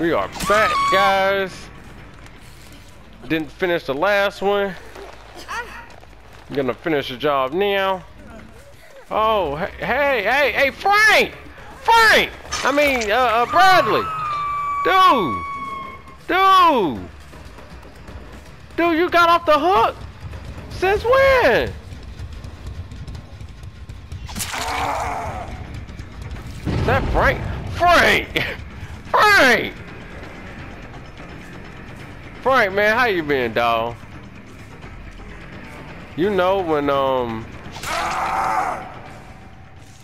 We are back, guys. Didn't finish the last one. I'm gonna finish the job now. Oh, hey, hey, hey, Frank! Frank! I mean, uh, uh Bradley! Dude! Dude! Dude, you got off the hook? Since when? Is that Frank? Frank! Frank! Frank, man, how you been, dog? You know when, um...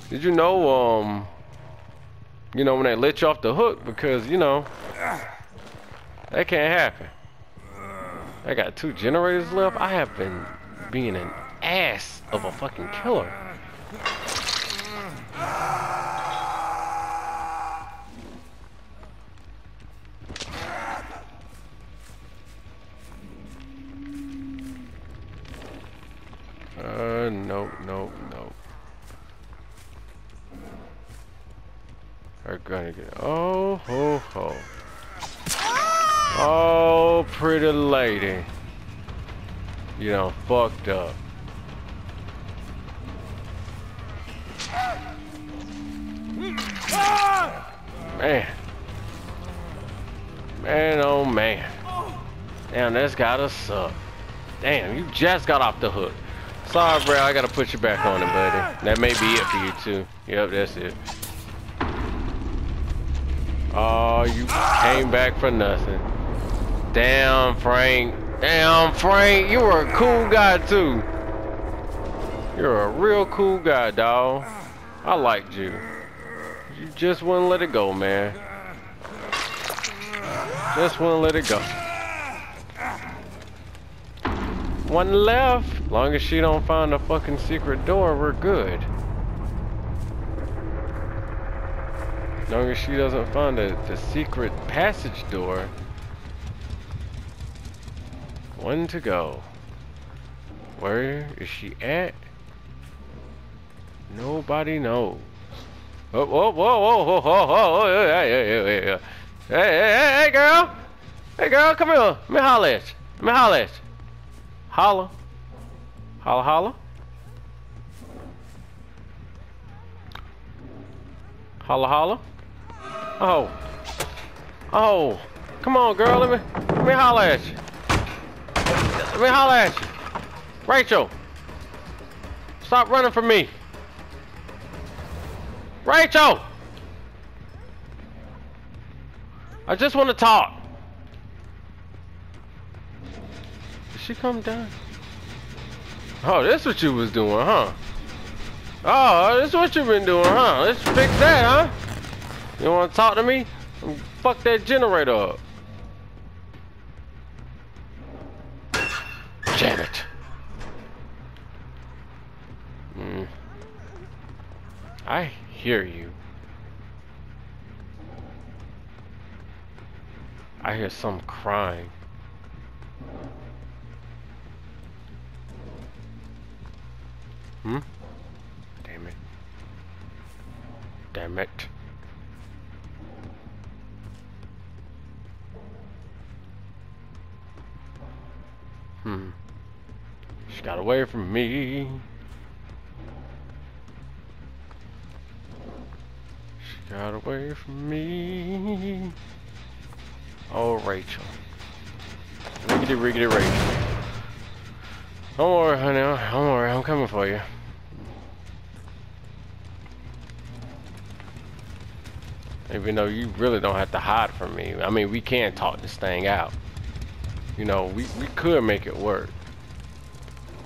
Did you know, um... You know, when they let you off the hook because, you know... That can't happen. I got two generators left. I have been being an ass of a fucking killer. Uh, no, no, nope. Are gonna get. Oh, ho, ho. Oh, pretty lady. You know, fucked up. Man. Man, oh man. Damn, that's gotta suck. Damn, you just got off the hook. Sorry, bro. I gotta put you back on it, buddy. That may be it for you too. Yep, that's it. Oh, you came back for nothing. Damn, Frank. Damn, Frank. You were a cool guy too. You're a real cool guy, dog. I liked you. You just wouldn't let it go, man. Just wouldn't let it go. One left. Long as she don't find a fucking secret door, we're good. Long as she doesn't find the, the secret passage door. One to go. Where is she at? Nobody knows. Oh, whoa, whoa, whoa, whoa, whoa, whoa, hey, hey, hey, hey, hey, hey, hey, girl. Hey, girl, come here. Let me holler at you. Let me holler at you. Holla. Holla, holla. Holla, holla. Oh. Oh. Come on, girl. Let me, let me holler at you. Let me holler at you. Rachel. Stop running from me. Rachel. I just want to talk. Did she come down? Oh, that's what you was doing, huh? Oh, that's what you been doing, huh? Let's fix that, huh? You want to talk to me? Fuck that generator up. Damn it. Mm. I hear you. I hear some crying. Hmm? Damn it. Damn it. Hmm. She got away from me. She got away from me. Oh, Rachel. Riggedy, riggedy, Rachel. Don't worry, honey. Don't worry. I'm coming for you. Even though you really don't have to hide from me. I mean, we can talk this thing out. You know, we, we could make it work.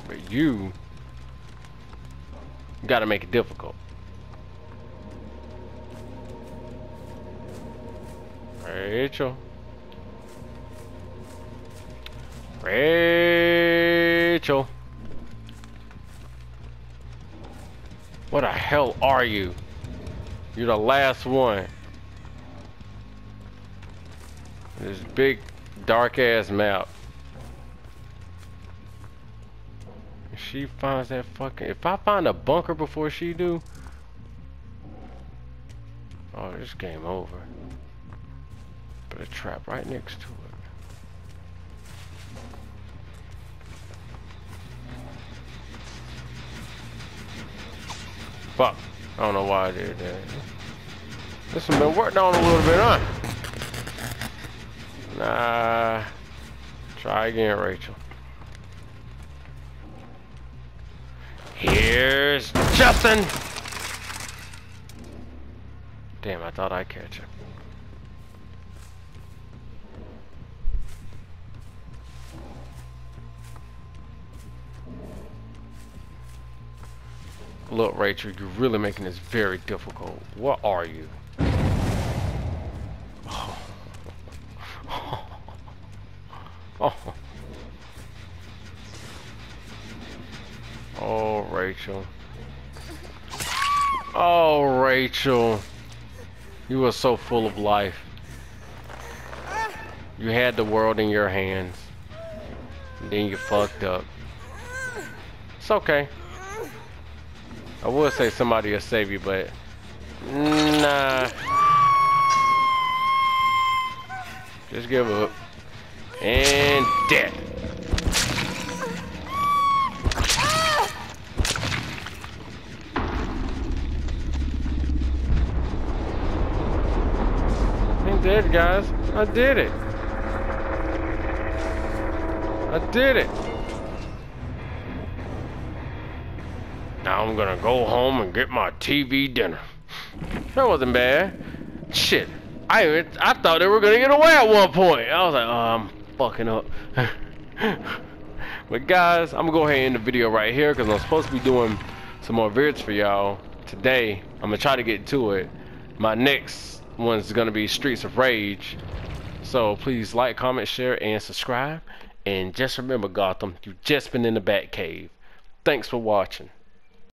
But you gotta make it difficult. Rachel. Rachel. What the hell are you? You're the last one. This big dark ass map. If she finds that fucking if I find a bunker before she do Oh this game over. Put a trap right next to it. Fuck. I don't know why I did that. This has been worked on a little bit, huh? Nah. Try again, Rachel. Here's Justin! Damn, I thought I'd catch him. Look, Rachel, you're really making this very difficult. What are you? Oh. oh, Rachel. Oh, Rachel. You were so full of life. You had the world in your hands. And then you fucked up. It's okay. I would say somebody will save you, but nah. Just give up. And dead. I'm dead, guys. I did it. I did it. Now I'm gonna go home and get my TV dinner. That wasn't bad. Shit. I I thought they were gonna get away at one point. I was like, I'm fucking up. but guys, I'm gonna go ahead and end the video right here because I'm supposed to be doing some more vids for y'all today. I'm gonna try to get to it. My next one's gonna be Streets of Rage. So please like, comment, share, and subscribe. And just remember, Gotham, you've just been in the Batcave. Thanks for watching.